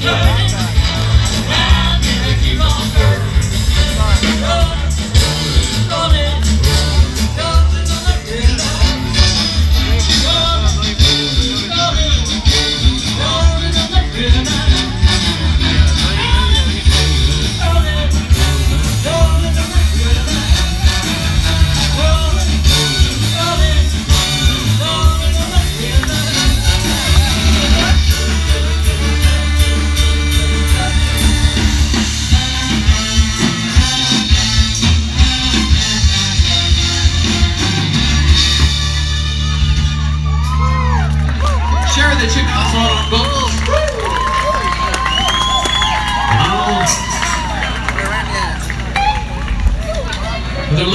Yeah. The